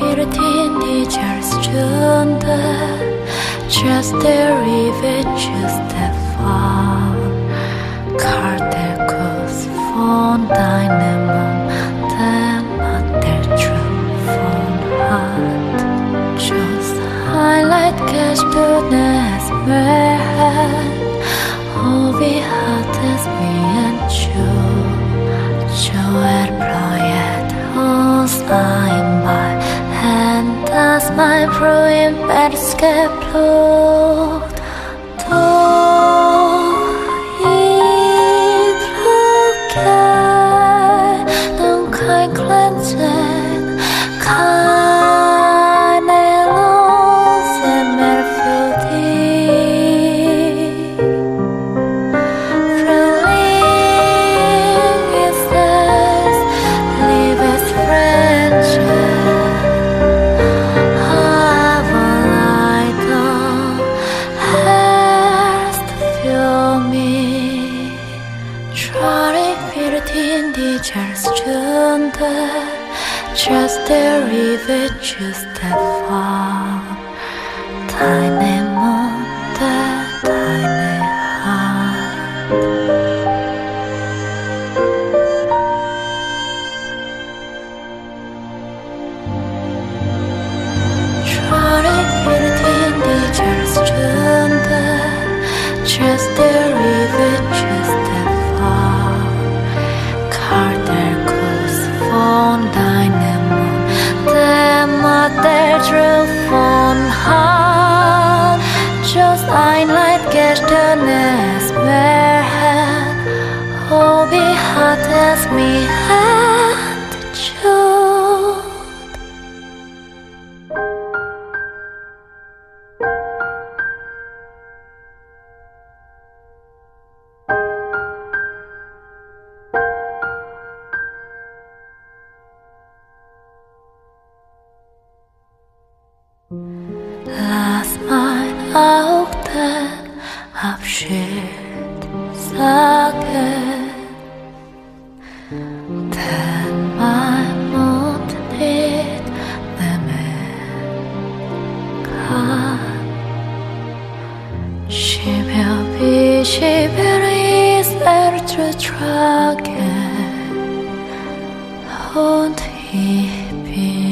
비르틴디 잘스준다 Just the river just the far Cartecus von deinem Mund Dem hat der True von Hand Just highlight gestures mehr Oh, wie hat es mir entschuldigt Jo er projet hos einmal and das mein Projem berske in die Stunde. Just the river, just the far. Deine Hand. Just ein Leid gestern es mehr Oh, hat es mich entschuldigt? Mund nicht nehmen kann. Schiebel wie Schiebel ist er zu tragen und ich